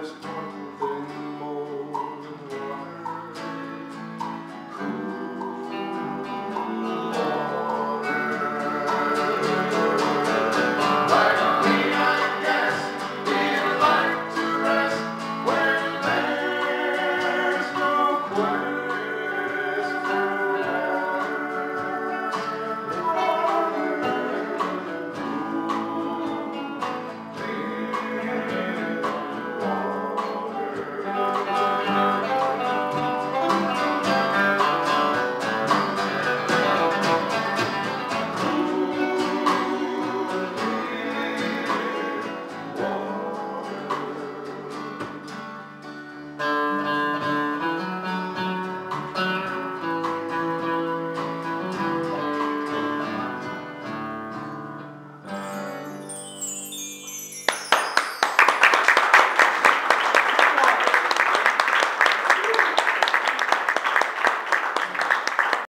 just one thing.